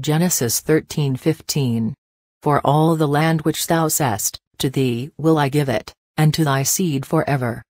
Genesis 13:15. For all the land which thou seest, to thee will I give it, and to thy seed forever.